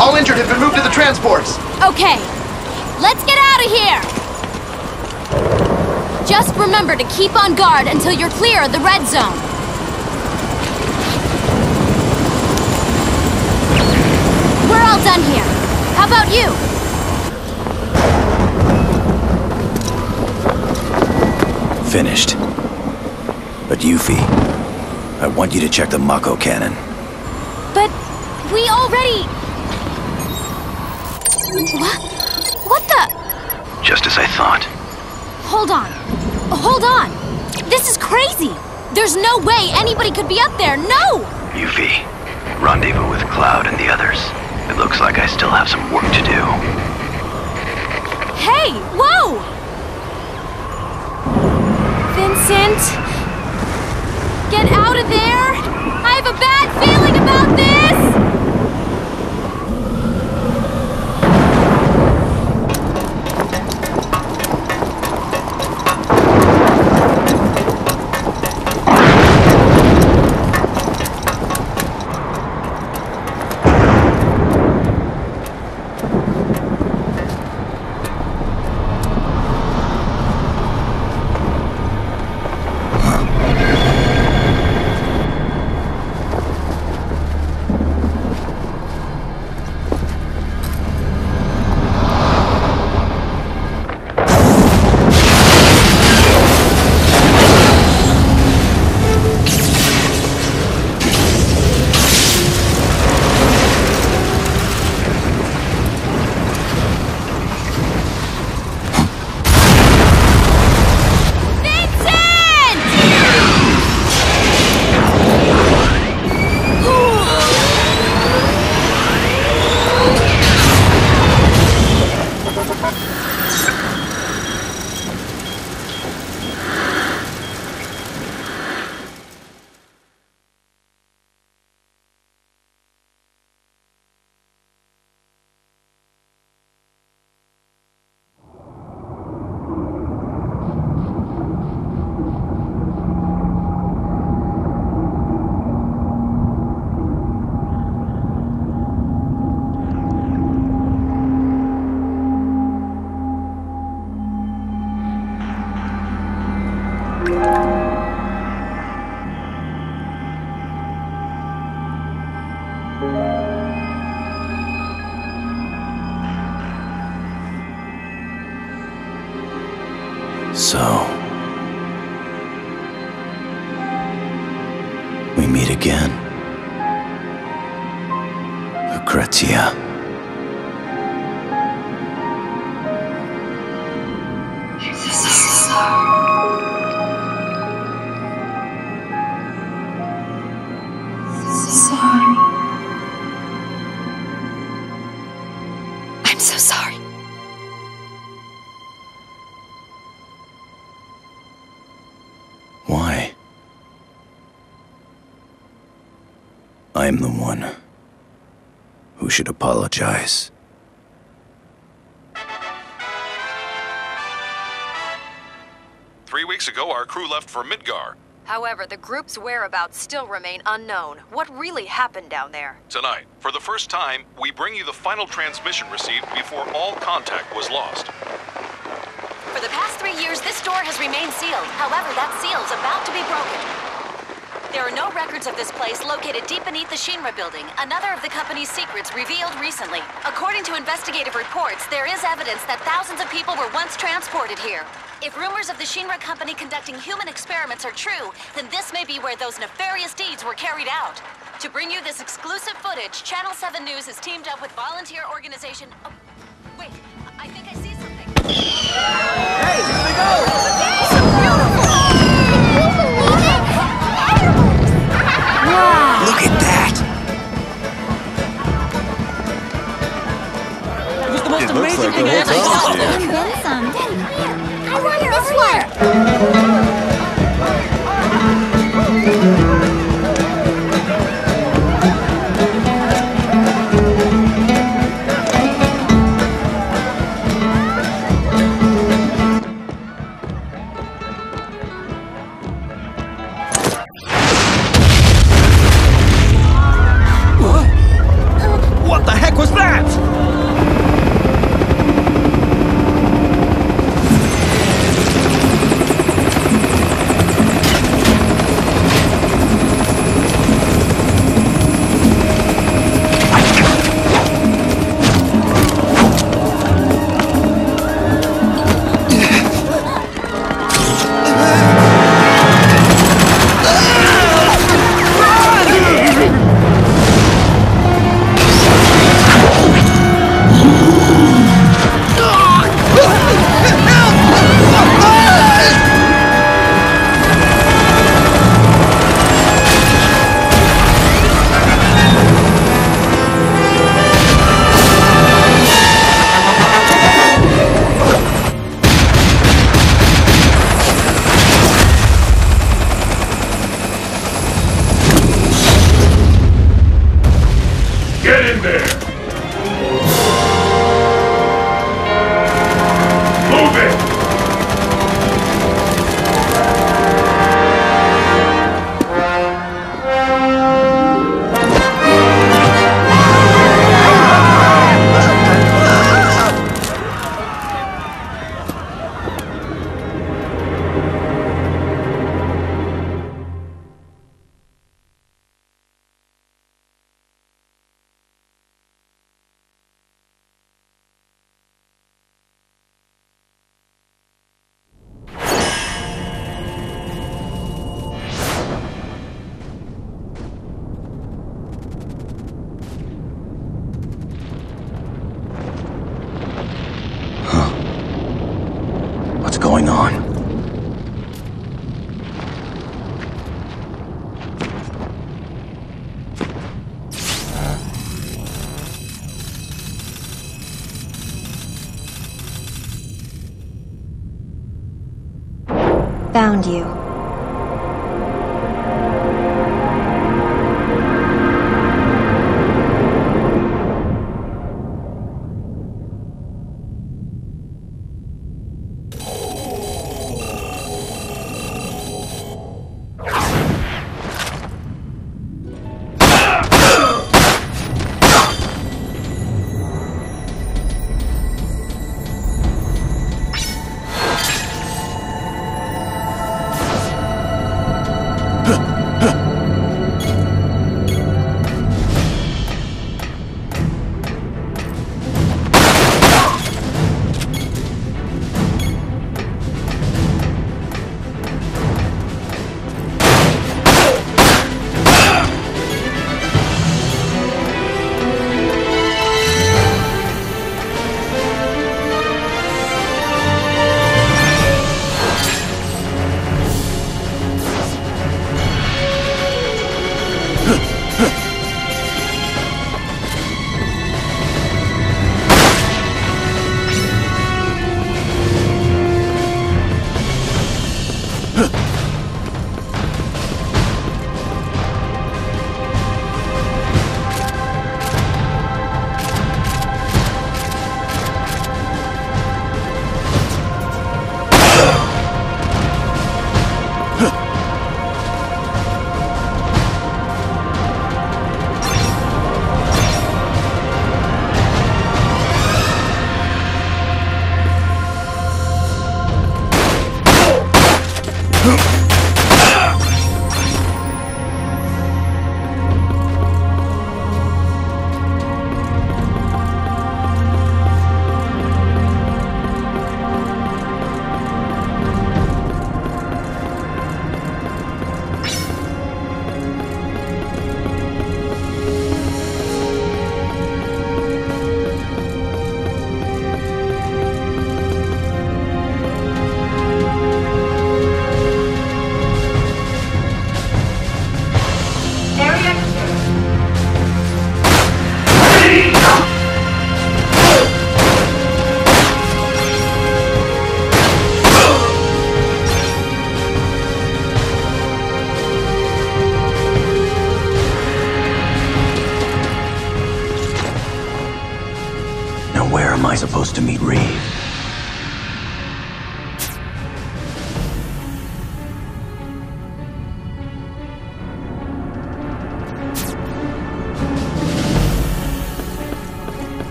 Report! Evac complete. All injured have been moved to the transports. Okay, let's get out of here! Just remember to keep on guard until you're clear of the red zone. We're all done here. How about you? Finished. But Yuffie, I want you to check the Mako cannon. But we already... What? What the... Just as I thought. Hold on. Hold on. This is crazy. There's no way anybody could be up there. No! Yuffie, rendezvous with Cloud and the others. It looks like I still have some work to do. Hey! Whoa! Vincent? Get out of there! I have a bad feeling about this! So... We meet again. Lucrezia. Should apologize. Three weeks ago, our crew left for Midgar. However, the group's whereabouts still remain unknown. What really happened down there? Tonight, for the first time, we bring you the final transmission received before all contact was lost. For the past three years, this door has remained sealed. However, that seal is about to be broken. There are no records of this place located deep beneath the Shinra building, another of the company's secrets revealed recently. According to investigative reports, there is evidence that thousands of people were once transported here. If rumors of the Shinra company conducting human experiments are true, then this may be where those nefarious deeds were carried out. To bring you this exclusive footage, Channel 7 News has teamed up with volunteer organization... Oh, wait, I think I see something. Look It looks like the hotel's here. I want this Found you.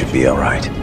Should be alright. Thank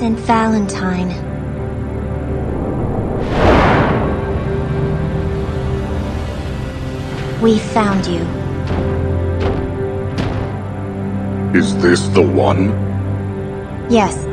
Vincent Valentine. We found you. Is this the one? Yes,